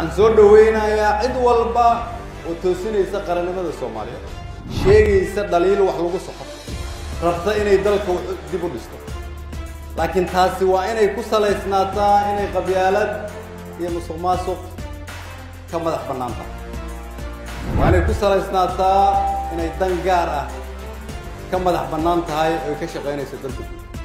waxaan soo dhawaynayaa cid walba oo toosinaysa qarannimada soomaaliyeed sheegaysa dhaliil wax lagu soxo rabta inay dalka dib u dhisto. Laakiin taasi waa inay ku salaysnaataa inay qabyaalad iyo musuq maasuq ka madax bannaan tahay waa inay ku salaysnaataa inay dan gaar ah ka madax bannaan tahay oy ka shaqaynayso dalka. guud